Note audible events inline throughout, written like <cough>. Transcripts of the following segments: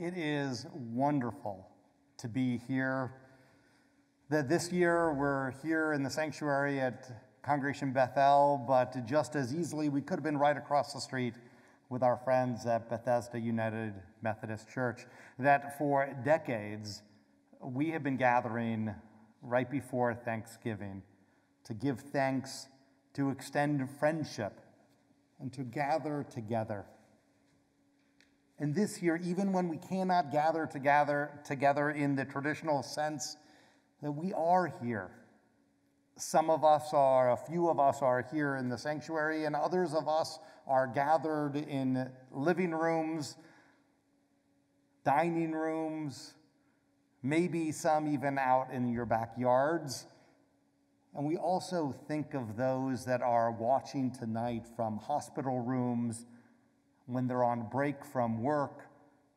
It is wonderful to be here. That this year we're here in the sanctuary at Congregation Beth El, but just as easily we could have been right across the street with our friends at Bethesda United Methodist Church. That for decades we have been gathering right before Thanksgiving to give thanks, to extend friendship, and to gather together. And this year, even when we cannot gather together, together in the traditional sense, that we are here. Some of us are, a few of us are here in the sanctuary, and others of us are gathered in living rooms, dining rooms, maybe some even out in your backyards. And we also think of those that are watching tonight from hospital rooms when they're on break from work,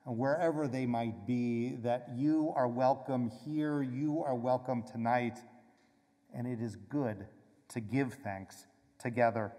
wherever they might be, that you are welcome here, you are welcome tonight, and it is good to give thanks together.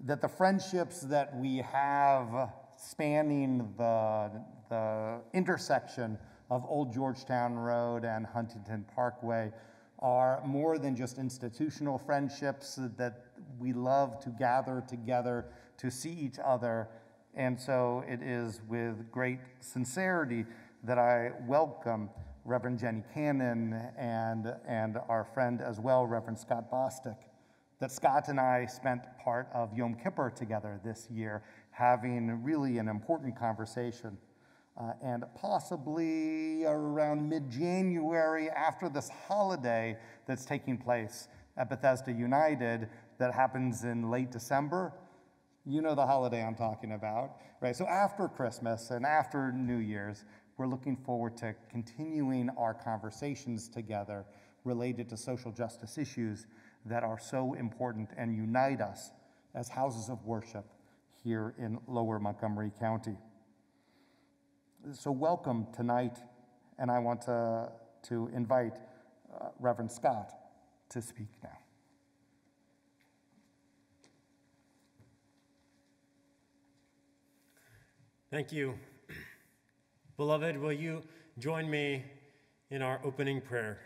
That the friendships that we have spanning the, the intersection of Old Georgetown Road and Huntington Parkway are more than just institutional friendships that we love to gather together to see each other. And so it is with great sincerity that I welcome Reverend Jenny Cannon and, and our friend as well, Reverend Scott Bostic. That Scott and I spent part of Yom Kippur together this year, having really an important conversation. Uh, and possibly around mid January, after this holiday that's taking place at Bethesda United, that happens in late December, you know the holiday I'm talking about, right? So after Christmas and after New Year's, we're looking forward to continuing our conversations together related to social justice issues that are so important and unite us as houses of worship here in lower Montgomery County. So, welcome tonight, and I want to, to invite uh, Reverend Scott to speak now. Thank you. Beloved, will you join me in our opening prayer?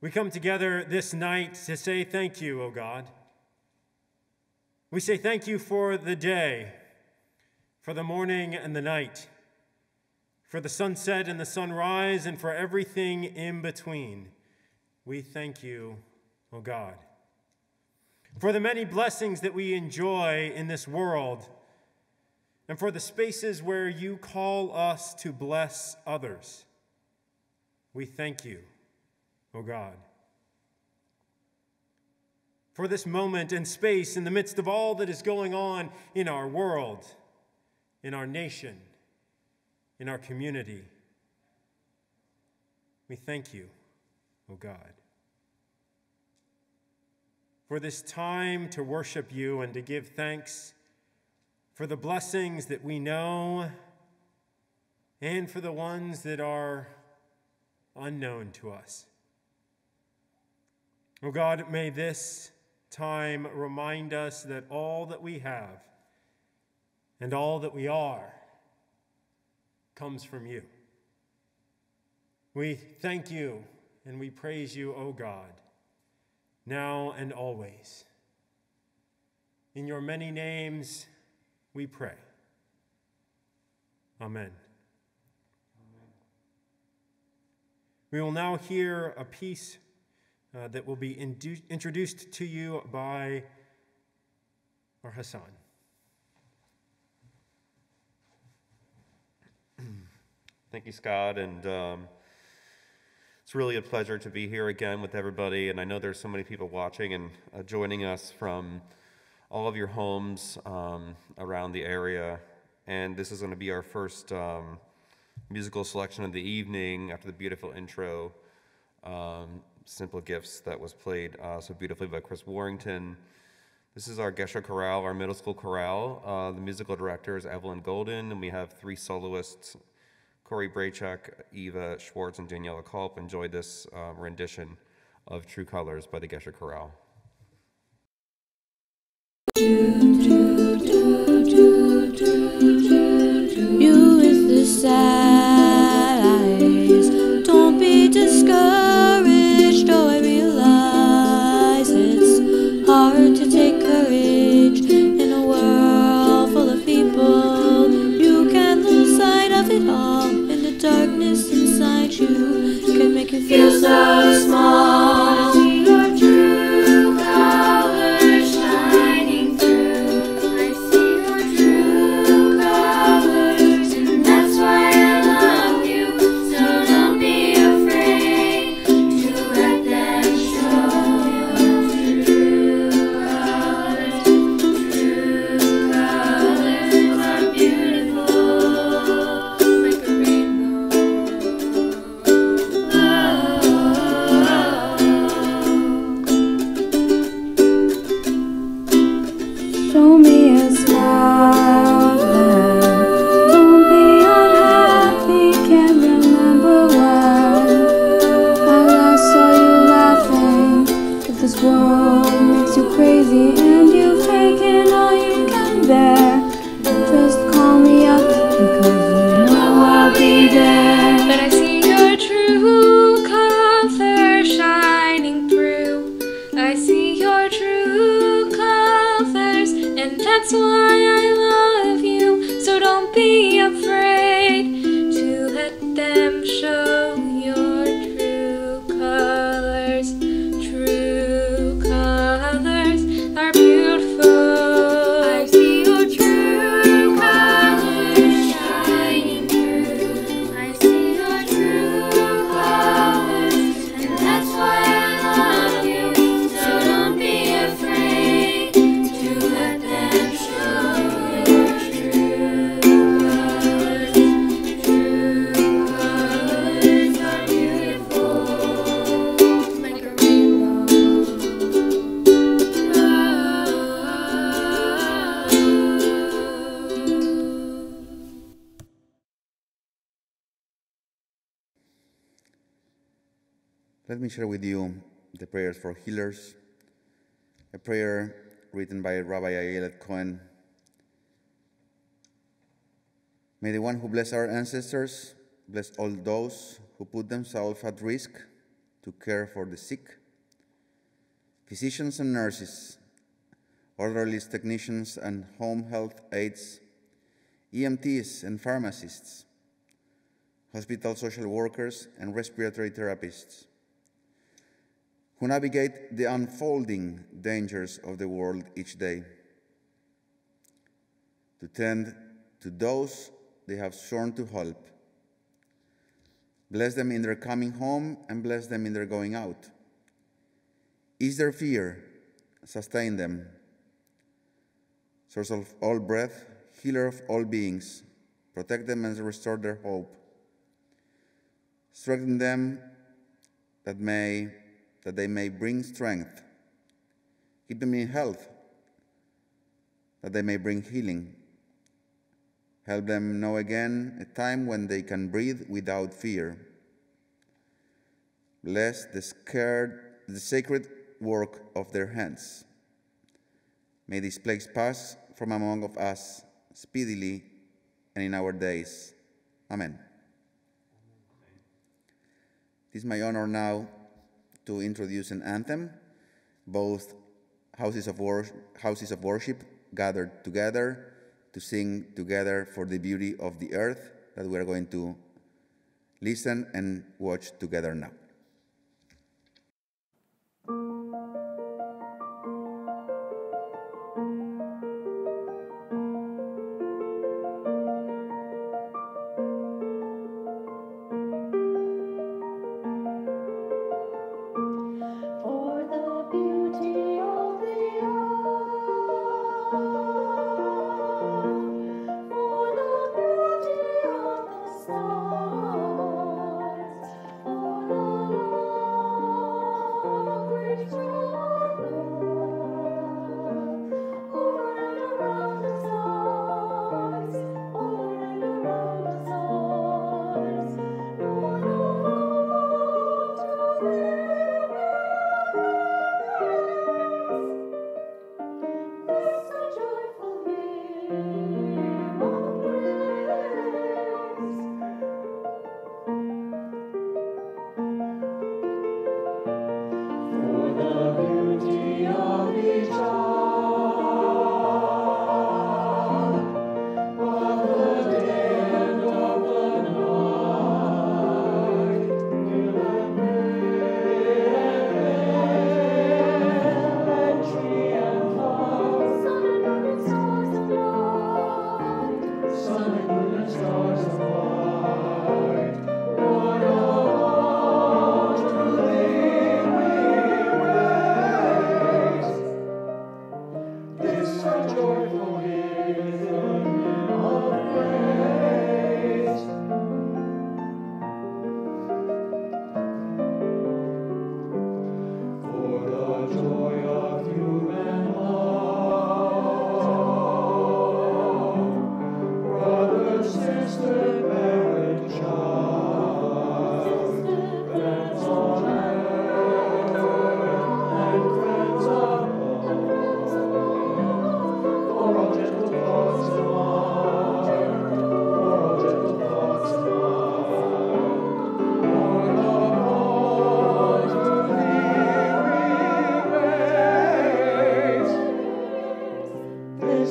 We come together this night to say thank you, O God. We say thank you for the day, for the morning and the night, for the sunset and the sunrise, and for everything in between. We thank you, O God for the many blessings that we enjoy in this world, and for the spaces where you call us to bless others. We thank you, O oh God. For this moment and space in the midst of all that is going on in our world, in our nation, in our community. We thank you, O oh God for this time to worship you and to give thanks for the blessings that we know and for the ones that are unknown to us. Oh God, may this time remind us that all that we have and all that we are comes from you. We thank you and we praise you, O oh God now and always. In your many names we pray. Amen. Amen. We will now hear a piece uh, that will be indu- introduced to you by our Hazzan. <clears throat> Thank you, Scott. And um, it's really a pleasure to be here again with everybody, and I know there's so many people watching and uh, joining us from all of your homes um, around the area. And this is going to be our first um, musical selection of the evening after the beautiful intro, um, Simple Gifts, that was played uh, so beautifully by Chris Warrington. This is our Gesher Chorale, our middle school chorale. Uh, the musical director is Evelyn Golden, and we have three soloists Cory Breychak, Eva Schwartz, and Daniella Kulp enjoyed this uh, rendition of True Colors by the Gesher Chorale. You is the. Prayers for healers. A prayer written by Rabbi Ayelet Cohen. May the one who blessed our ancestors bless all those who put themselves at risk to care for the sick, physicians and nurses, orderly technicians and home health aides, EMTs and pharmacists, hospital social workers and respiratory therapists, who navigate the unfolding dangers of the world each day, to tend to those they have sworn to help. Bless them in their coming home and bless them in their going out. Ease their fear, sustain them. Source of all breath, healer of all beings, protect them and restore their hope. Strengthen them that may that they may bring strength. Keep them in health, that they may bring healing. Help them know again a time when they can breathe without fear. Bless the scared, the sacred work of their hands. May this plagues pass from among of us speedily and in our days. Amen. It is my honor now to introduce an anthem. Both houses of, wor- houses of worship gathered together to sing together for the beauty of the earth that we are going to listen and watch together now.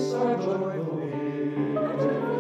grace I join the wind.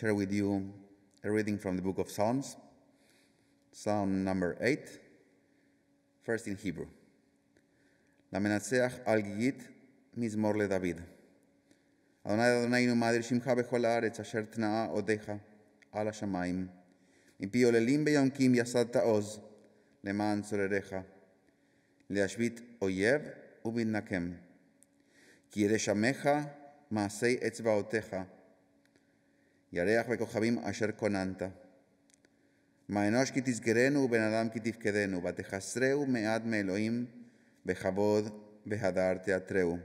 share with you a reading from the book of Psalms, Psalm number 8, first in Hebrew. למנצח על גיגית מזמור לדוד. אדוני אדונינו מאדיר שמך בכל הארץ אשר תנאה עודיך על השמיים. מפי עוללים ביונקים יסדת עוז למען צורריך. להשבית אויב ובנקם. כי ירא שמך מעשי אצבעותיך. ירח וכוכבים אשר כוננת. מה אנוש כי תזכרנו ובן אדם כי תפקדנו, ותחסרהו מעט מאלוהים בכבוד והדר תעטרהו.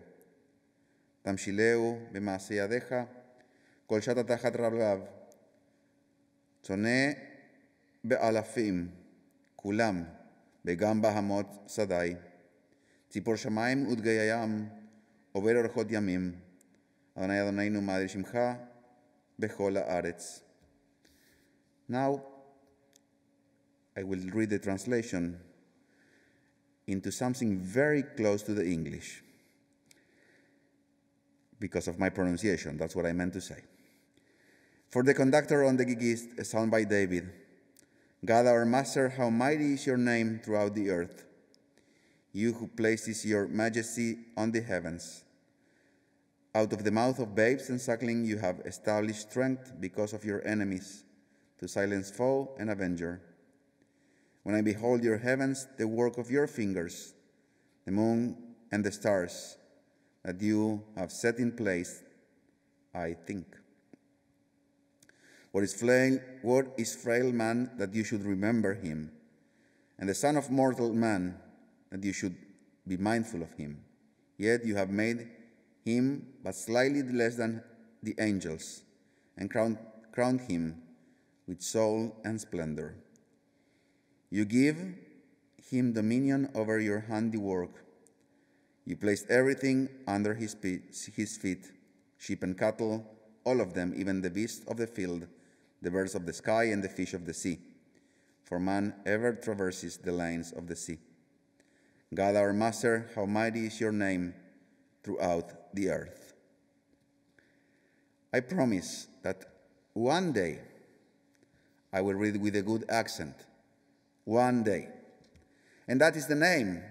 תמשילהו במעשה ידיך, כל שעת תחת רגליו. צונא באלפים, כולם, וגם בהמות שדי. ציפור שמיים ודגי הים, עובר אורחות ימים. אדוני אדוננו מאדיר שמך the whole Now, I will read the translation into something very close to the English because of my pronunciation. That's what I meant to say. For the conductor on the gigist, a song by David God, our Master, how mighty is your name throughout the earth. You who places your majesty on the heavens. Out of the mouth of babes and suckling, you have established strength because of your enemies, to silence foe and avenger. When I behold your heavens, the work of your fingers, the moon and the stars that you have set in place, I think. What is, frail, what is frail man that you should remember him, and the son of mortal man that you should be mindful of him? Yet you have made him but slightly less than the angels, and crowned, crowned him with soul and splendor. You give him dominion over your handiwork. You placed everything under his, his feet sheep and cattle, all of them, even the beasts of the field, the birds of the sky, and the fish of the sea. For man ever traverses the lanes of the sea. God our Master, how mighty is your name throughout the earth. I promise that one day I will read with a good accent. One day. And that is the name,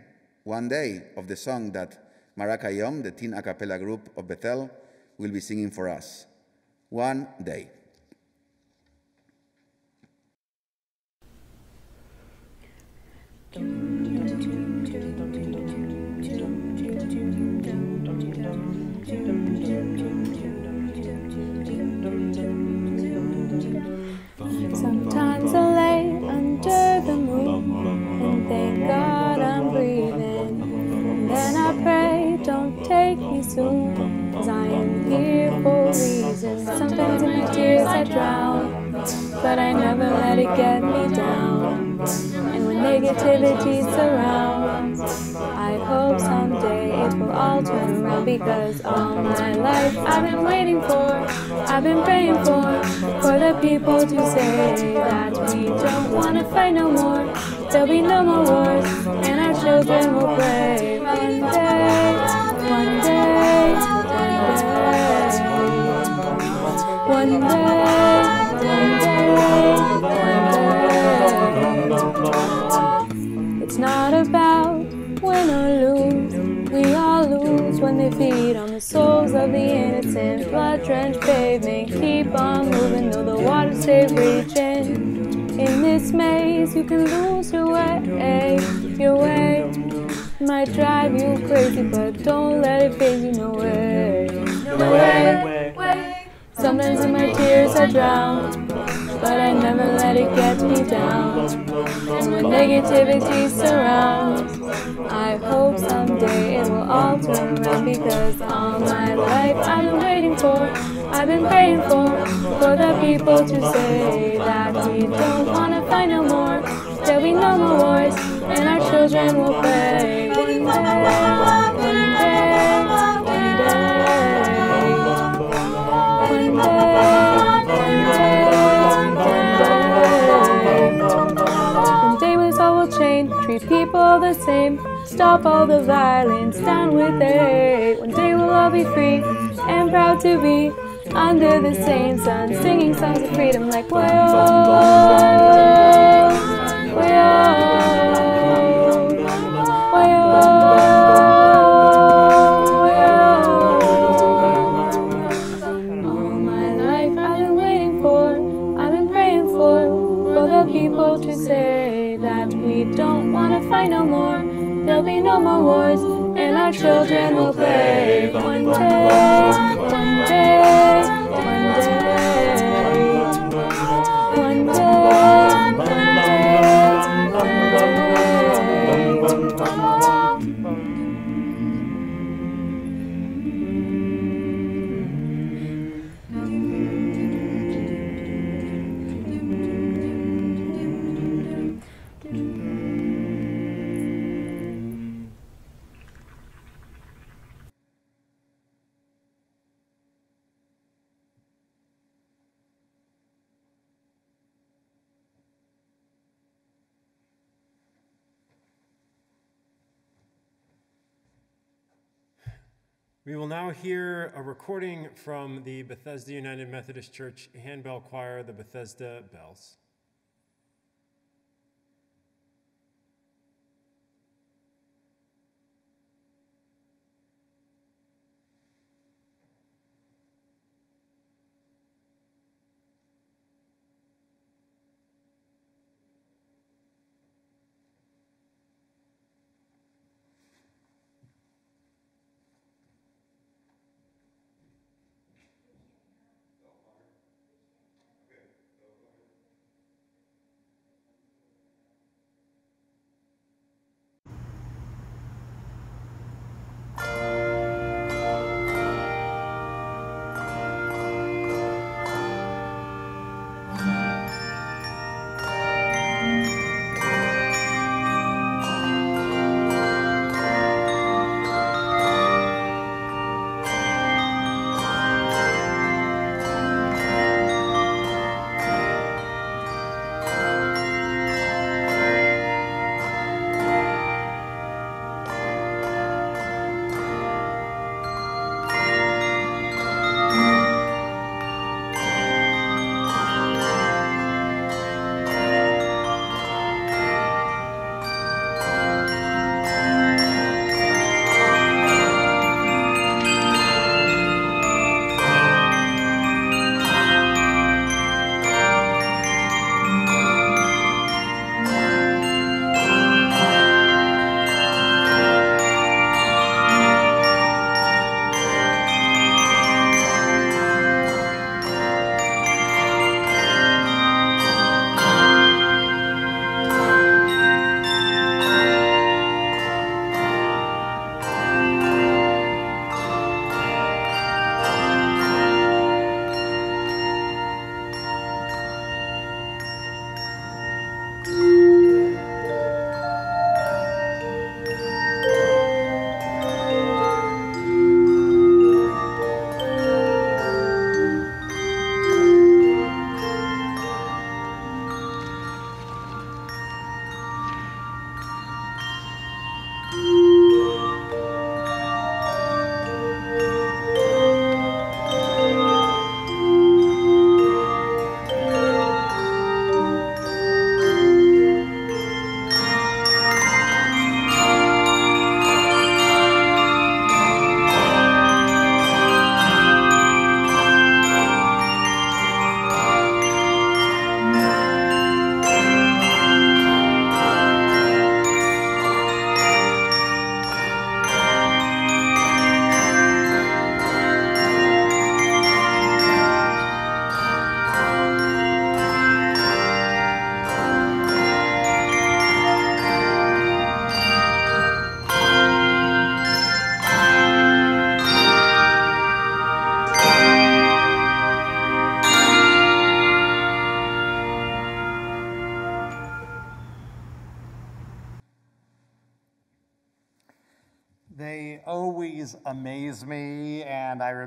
One Day, of the song that Marak Hayom, the teen a cappella group of Beth El, will be singing for us. One day. Cause I am here for a reason. Sometimes in my tears I drown, but I never let it get me down. And when negativity surrounds, I hope someday it will all turn around because all my life I've been waiting for, I've been praying for, for the people to say that we don't want to fight no more. There'll be no more wars, and our children will play one day, It's not about win or lose. We all lose when they feed on the souls of the innocent. Blood drenched pavement, keep on moving though the water stays reaching. In this maze, you can lose your way. Your way might drive you crazy, but don't let it phase you. No way. No way. Sometimes in my tears I drown, but I never let it get me down. And when negativity surrounds, I hope someday it will all turn around because all my life I've been waiting for, I've been praying for, for the people to say that we don't want to fight no more. There'll be no more wars, and our children will play people the same, stop all the violence, down with the hate. One day we'll all be free and proud to be under the same sun, singing songs of freedom like way All wars, and our children will play. One day, hear a recording from the Bethesda United Methodist Church Handbell Choir, the Bethesda Bells.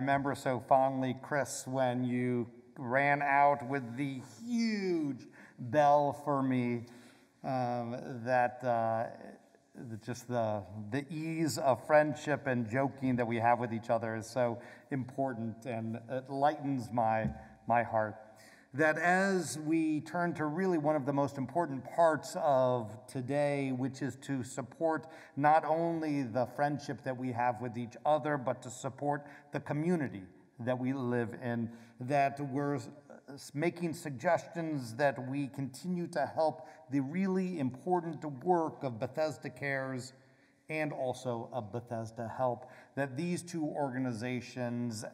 Remember so fondly, Chris, when you ran out with the huge bell for me. Um, that uh, just the, the ease of friendship and joking that we have with each other is so important and it lightens my, my heart. That as we turn to really one of the most important parts of today, which is to support not only the friendship that we have with each other, but to support the community that we live in, that we're making suggestions that we continue to help the really important work of Bethesda Cares and also of Bethesda Help, that these two organizations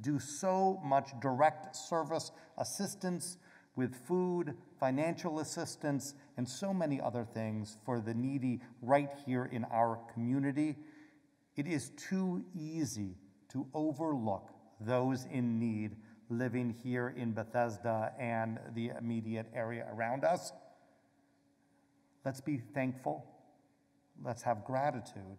do so much direct service assistance with food, financial assistance, and so many other things for the needy right here in our community. It is too easy to overlook those in need living here in Bethesda and the immediate area around us. Let's be thankful. Let's have gratitude.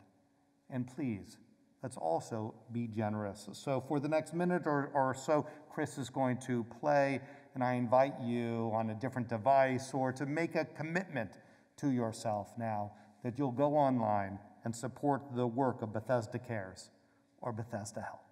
And please, let's also be generous. So, for the next minute or, or so, Chris is going to play, and I invite you on a different device or to make a commitment to yourself now that you'll go online and support the work of Bethesda Cares or Bethesda Help.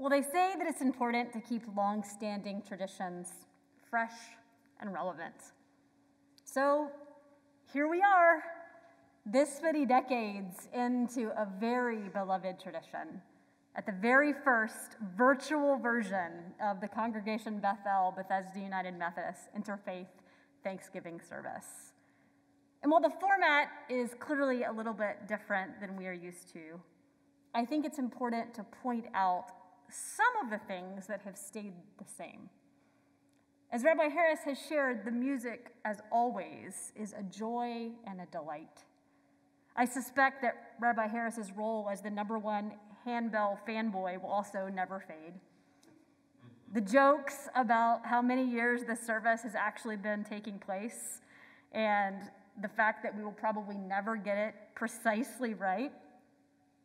Well, they say that it's important to keep long standing traditions fresh and relevant. So here we are, this many decades into a very beloved tradition. At the very first virtual version of the Congregation Beth El Bethesda United Methodist Interfaith Thanksgiving service. And while the format is clearly a little bit different than we are used to, I think it's important to point out some of the things that have stayed the same. As Rabbi Harris has shared, the music, as always, is a joy and a delight. I suspect that Rabbi Harris's role as the number one handbell fanboy will also never fade. The jokes about how many years the service has actually been taking place and the fact that we will probably never get it precisely right,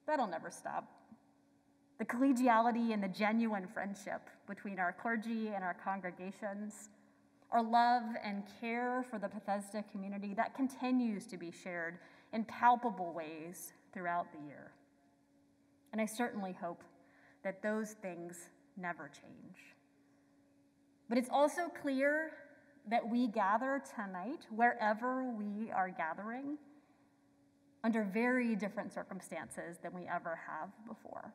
that'll never stop the collegiality and the genuine friendship between our clergy and our congregations, our love and care for the Bethesda community that continues to be shared in palpable ways throughout the year. And I certainly hope that those things never change. But it's also clear that we gather tonight, wherever we are gathering, under very different circumstances than we ever have before.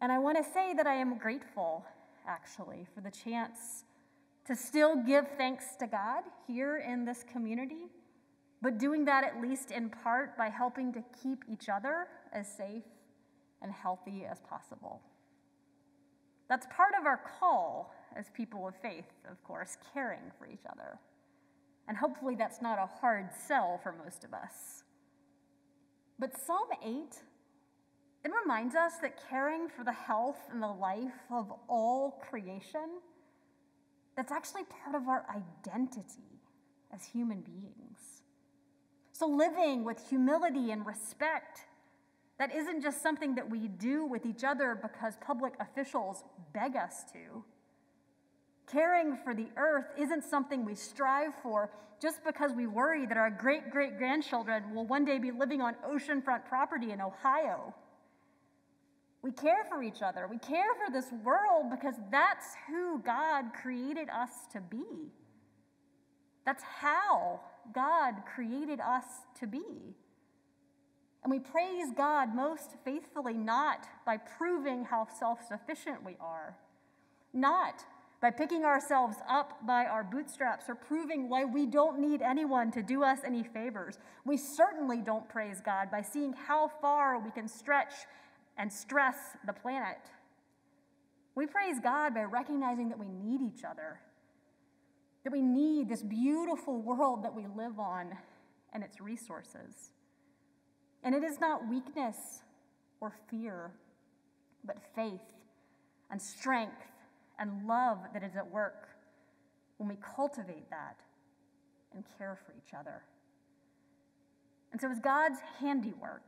And I want to say that I am grateful, actually, for the chance to still give thanks to God here in this community, but doing that at least in part by helping to keep each other as safe and healthy as possible. That's part of our call as people of faith, of course, caring for each other. And hopefully that's not a hard sell for most of us. But Psalm 8, it reminds us that caring for the health and the life of all creation, that's actually part of our identity as human beings. So living with humility and respect that isn't just something that we do with each other because public officials beg us to. Caring for the earth isn't something we strive for just because we worry that our great great grandchildren will one day be living on oceanfront property in Ohio. We care for each other. We care for this world because that's who God created us to be. That's how God created us to be. And we praise God most faithfully not by proving how self sufficient we are, not by picking ourselves up by our bootstraps or proving why we don't need anyone to do us any favors. We certainly don't praise God by seeing how far we can stretch and stress the planet. We praise God by recognizing that we need each other, that we need this beautiful world that we live on and its resources. And it is not weakness or fear, but faith and strength and love that is at work when we cultivate that and care for each other. And so, as God's handiwork,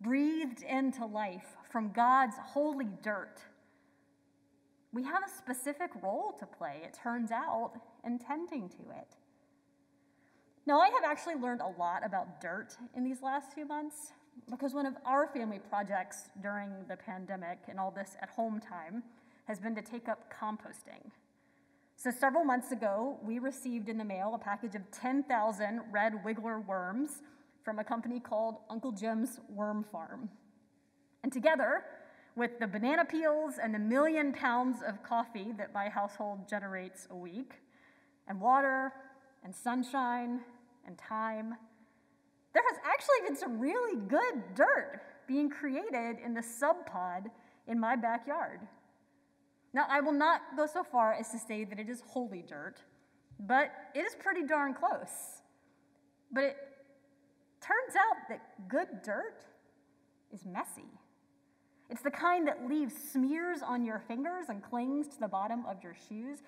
breathed into life from God's holy dirt, we have a specific role to play, it turns out, in tending to it. Now, I have actually learned a lot about dirt in these last few months because one of our family projects during the pandemic and all this at home time has been to take up composting. So, several months ago, we received in the mail a package of 10,000 red wiggler worms from a company called Uncle Jim's Worm Farm. And together, with the banana peels and the million pounds of coffee that my household generates a week, and water and sunshine and time, there has actually been some really good dirt being created in the sub pod in my backyard. Now, I will not go so far as to say that it is holy dirt, but it is pretty darn close. But it turns out that good dirt is messy. It's the kind that leaves smears on your fingers and clings to the bottom of your shoes.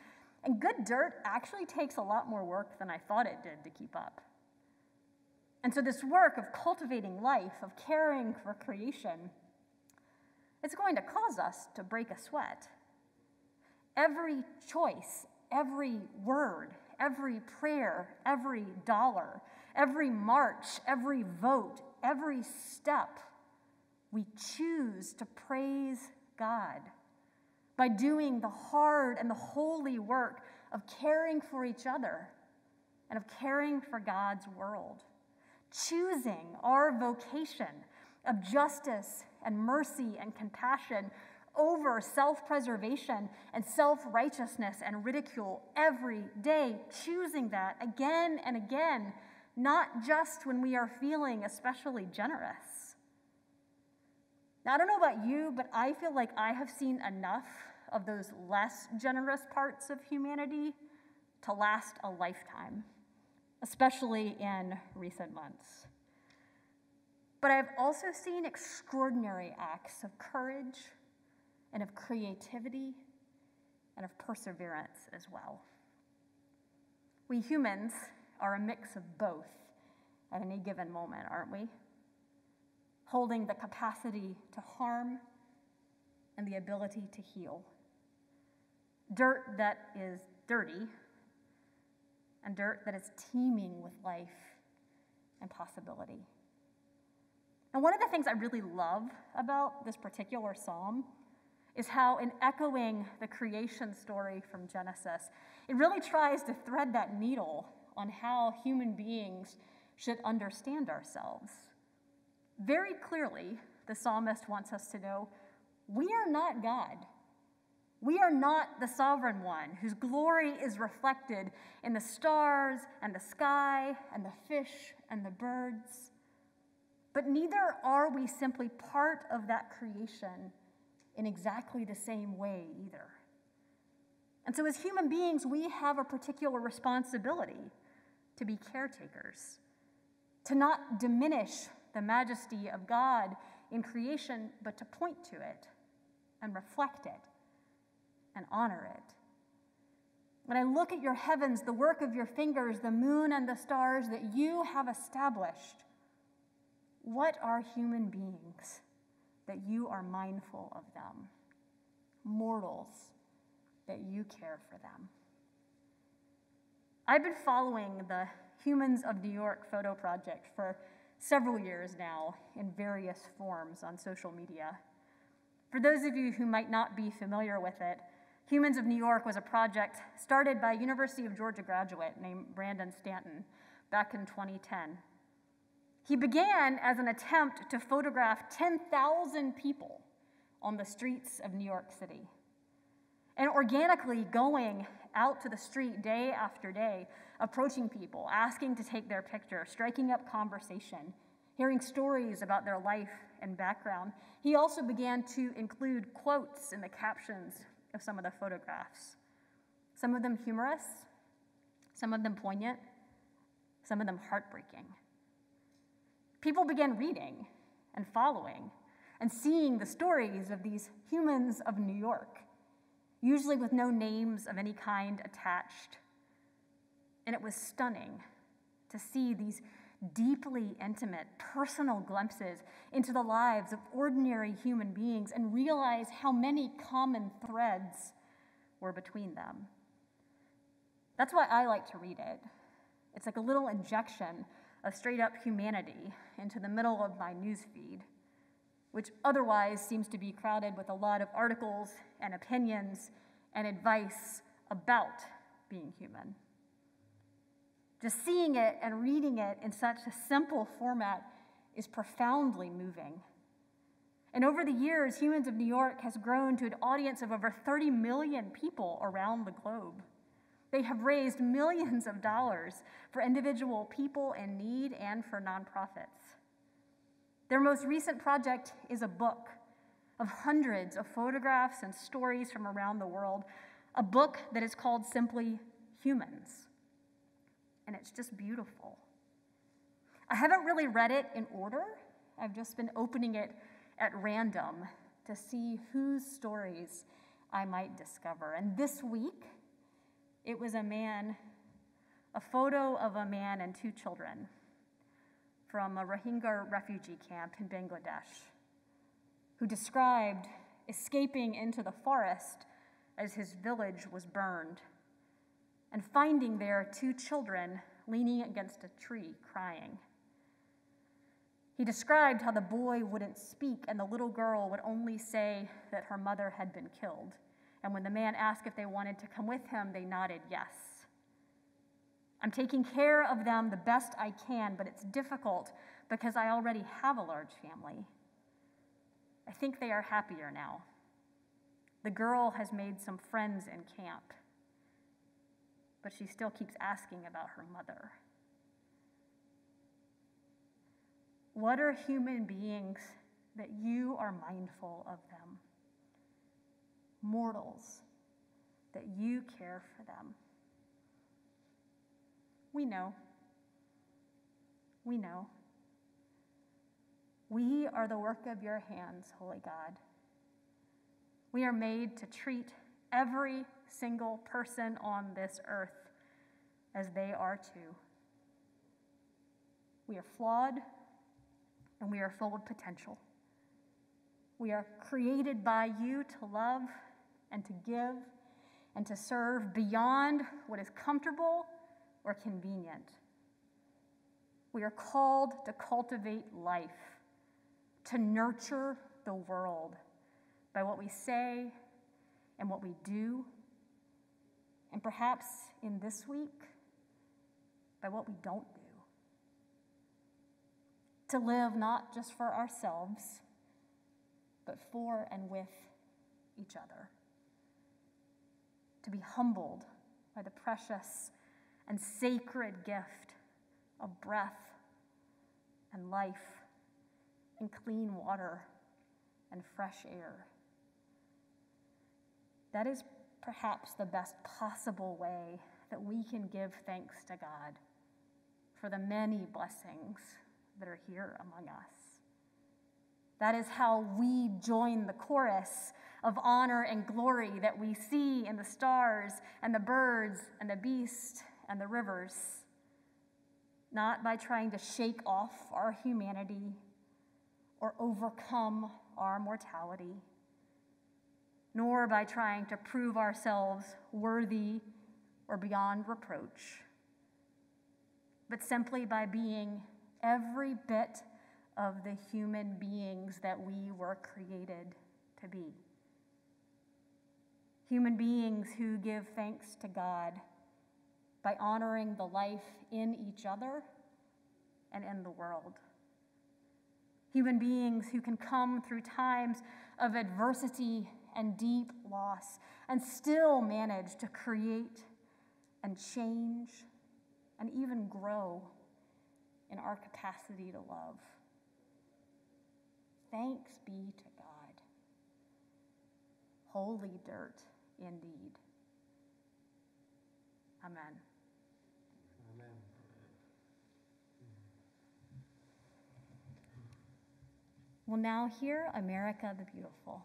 And good dirt actually takes a lot more work than I thought it did to keep up. And so, this work of cultivating life, of caring for creation, it's going to cause us to break a sweat. Every choice, every word, every prayer, every dollar, every march, every vote, every step, we choose to praise God by doing the hard and the holy work of caring for each other and of caring for God's world choosing our vocation of justice and mercy and compassion over self preservation and self righteousness and ridicule every day, choosing that again and again, not just when we are feeling especially generous. Now, I don't know about you, but I feel like I have seen enough of those less generous parts of humanity to last a lifetime especially in recent months. But I've also seen extraordinary acts of courage and of creativity and of perseverance as well. We humans are a mix of both at any given moment, aren't we? Holding the capacity to harm and the ability to heal. Dirt that is dirty and dirt that is teeming with life and possibility. And one of the things I really love about this particular psalm is how, in echoing the creation story from Genesis, it really tries to thread that needle on how human beings should understand ourselves. Very clearly, the psalmist wants us to know we are not God. We are not the sovereign one whose glory is reflected in the stars and the sky and the fish and the birds. But neither are we simply part of that creation in exactly the same way either. And so, as human beings, we have a particular responsibility to be caretakers, to not diminish the majesty of God in creation, but to point to it and reflect it and honor it. When I look at your heavens, the work of your fingers, the moon and the stars that you have established, what are human beings that you are mindful of them? Mortals that you care for them. I've been following the Humans of New York photo project for several years now in various forms on social media. For those of you who might not be familiar with it, Humans of New York was a project started by a University of Georgia graduate named Brandon Stanton back in 2010. He began as an attempt to photograph 10,000 people on the streets of New York City. And organically going out to the street day after day, approaching people, asking to take their picture, striking up conversation, hearing stories about their life and background. He also began to include quotes in the captions of some of the photographs. Some of them humorous, some of them poignant, some of them heartbreaking. People began reading and following and seeing the stories of these humans of New York, usually with no names of any kind attached. And it was stunning to see these deeply intimate, personal glimpses into the lives of ordinary human beings and realize how many common threads were between them. That's why I like to read it. It's like a little injection of straight up humanity into the middle of my news feed, which otherwise seems to be crowded with a lot of articles and opinions and advice about being human. Just seeing it and reading it in such a simple format is profoundly moving. And over the years, Humans of New York has grown to an audience of over 30 million people around the globe. They have raised millions of dollars for individual people in need and for nonprofits. Their most recent project is a book of hundreds of photographs and stories from around the world, a book that is called simply Humans and it's just beautiful. I haven't really read it in order, I've just been opening it at random to see whose stories I might discover. And this week, it was a man, a photo of a man and two children from a Rohingya refugee camp in Bangladesh who described escaping into the forest as his village was burned and finding there two children leaning against a tree crying. He described how the boy wouldn't speak and the little girl would only say that her mother had been killed. And when the man asked if they wanted to come with him, they nodded yes. I'm taking care of them the best I can, but it's difficult because I already have a large family. I think they are happier now. The girl has made some friends in camp but she still keeps asking about her mother. What are human beings that you are mindful of them? Mortals, that you care for them. We know. We know. We are the work of your hands, Holy God. We are made to treat every single person on this earth as they are too. We are flawed and we are full of potential. We are created by you to love and to give and to serve beyond what is comfortable or convenient. We are called to cultivate life, to nurture the world by what we say and what we do and perhaps in this week, by what we don't do. To live not just for ourselves, but for and with each other. To be humbled by the precious and sacred gift of breath and life and clean water and fresh air. That is perhaps the best possible way that we can give thanks to God for the many blessings that are here among us. That is how we join the chorus of honor and glory that we see in the stars and the birds and the beasts and the rivers, not by trying to shake off our humanity or overcome our mortality, nor by trying to prove ourselves worthy or beyond reproach, but simply by being every bit of the human beings that we were created to be. Human beings who give thanks to God by honoring the life in each other and in the world. Human beings who can come through times of adversity and deep loss and still manage to create and change and even grow in our capacity to love. Thanks be to God. Holy dirt indeed. Amen. We'll now hear America the Beautiful.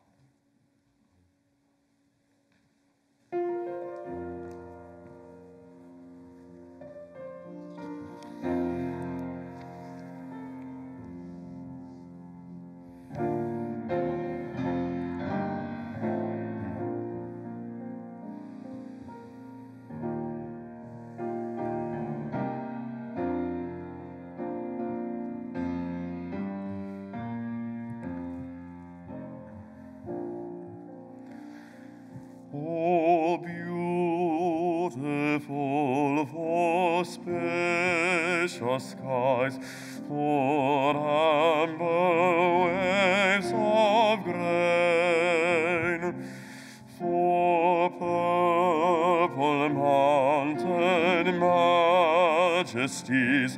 Majesties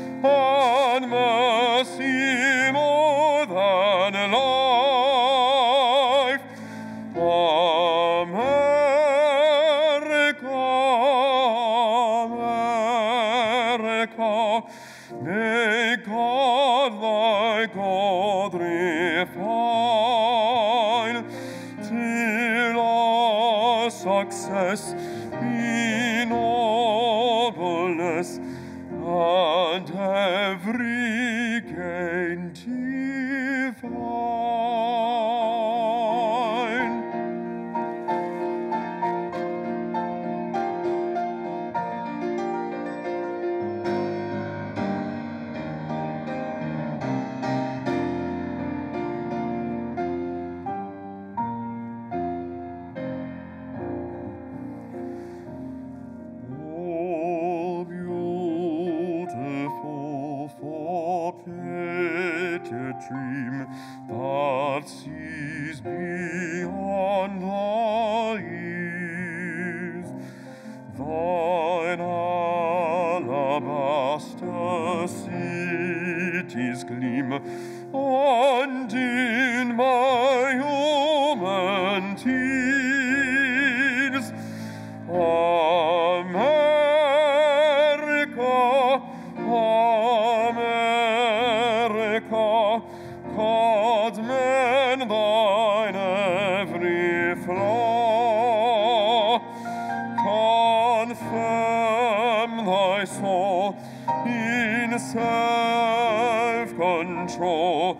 our self-control,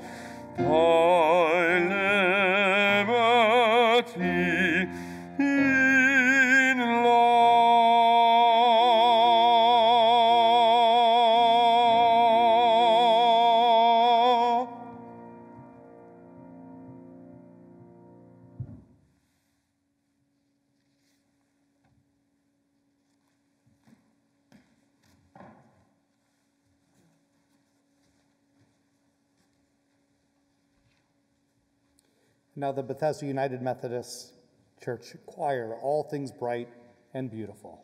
Now, the Bethesda United Methodist Church Choir, All Things Bright and Beautiful.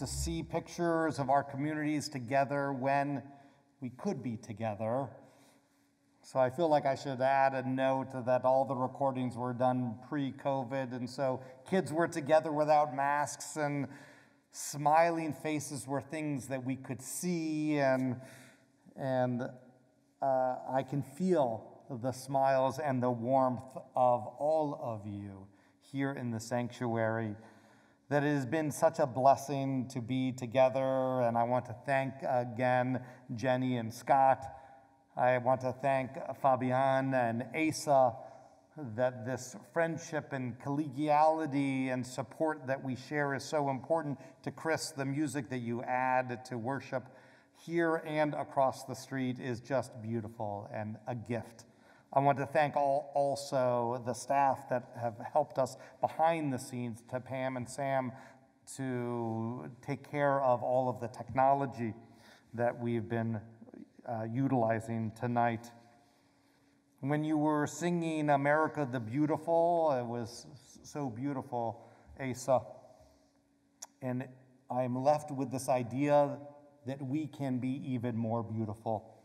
To see pictures of our communities together when we could be together. So I feel like I should add a note that all the recordings were done pre COVID, and so kids were together without masks, and smiling faces were things that we could see, and, and uh, I can feel the smiles and the warmth of all of you here in the sanctuary that it has been such a blessing to be together. And I want to thank again Jenny and Scott. I want to thank Fabian and Asa that this friendship and collegiality and support that we share is so important to Chris. The music that you add to worship here and across the street is just beautiful and a gift. I want to thank all, also the staff that have helped us behind the scenes, to Pam and Sam, to take care of all of the technology that we've been uh, utilizing tonight. When you were singing America the Beautiful, it was so beautiful, Asa. And I'm left with this idea that we can be even more beautiful.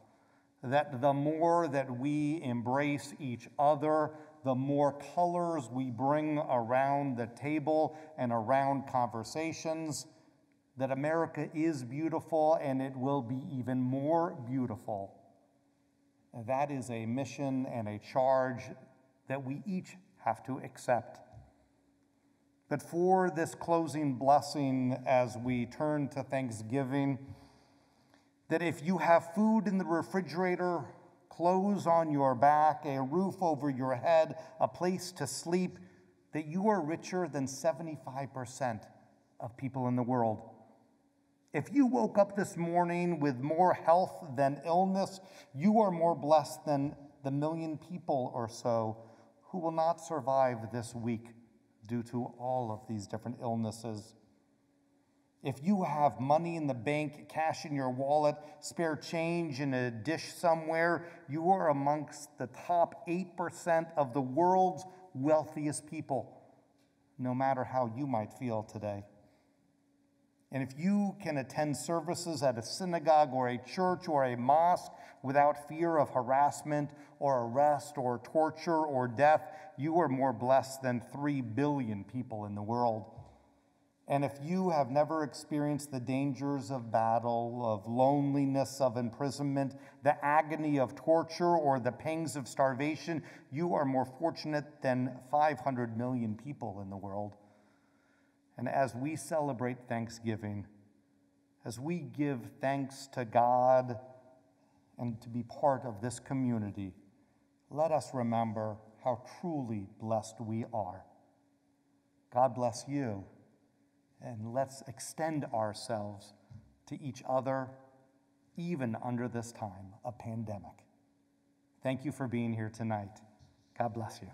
That the more that we embrace each other, the more colors we bring around the table and around conversations, that America is beautiful and it will be even more beautiful. That is a mission and a charge that we each have to accept. But for this closing blessing, as we turn to Thanksgiving, that if you have food in the refrigerator, clothes on your back, a roof over your head, a place to sleep, that you are richer than 75% of people in the world. If you woke up this morning with more health than illness, you are more blessed than the million people or so who will not survive this week due to all of these different illnesses. If you have money in the bank, cash in your wallet, spare change in a dish somewhere, you are amongst the top 8% of the world's wealthiest people, no matter how you might feel today. And if you can attend services at a synagogue or a church or a mosque without fear of harassment or arrest or torture or death, you are more blessed than 3 billion people in the world. And if you have never experienced the dangers of battle, of loneliness, of imprisonment, the agony of torture, or the pangs of starvation, you are more fortunate than 500 million people in the world. And as we celebrate Thanksgiving, as we give thanks to God and to be part of this community, let us remember how truly blessed we are. God bless you and let's extend ourselves to each other, even under this time of pandemic. Thank you for being here tonight. God bless you.